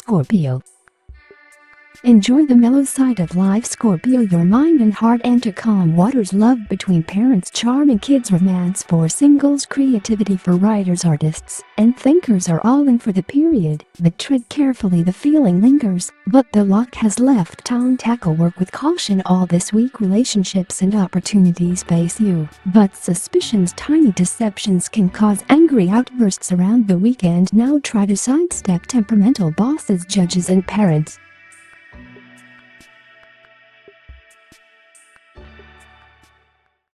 Scorpio. Enjoy the mellow side of life Scorpio your mind and heart enter calm waters love between parents charming kids romance for singles creativity for writers artists and thinkers are all in for the period. But tread carefully the feeling lingers but the luck has left town. Tackle work with caution all this week relationships and opportunities face you but suspicions tiny deceptions can cause angry outbursts around the weekend. Now try to sidestep temperamental bosses judges and parents